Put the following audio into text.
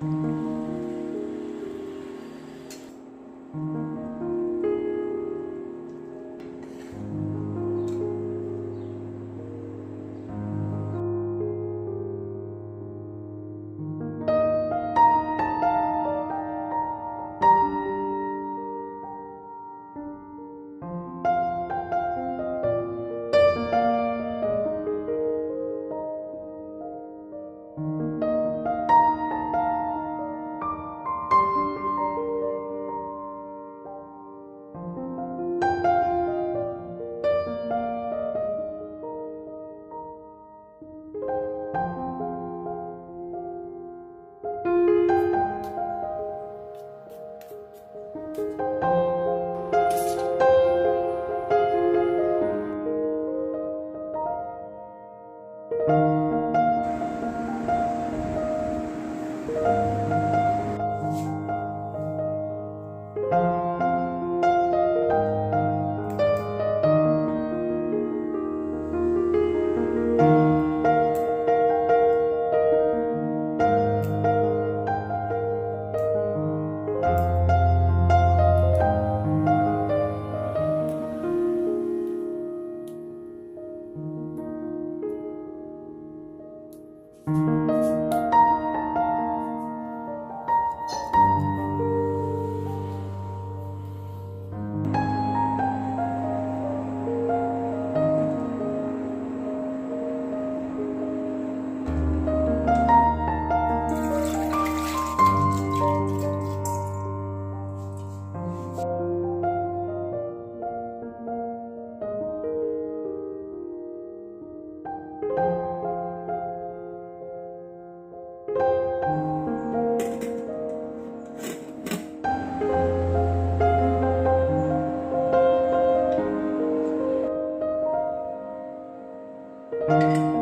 Thank Música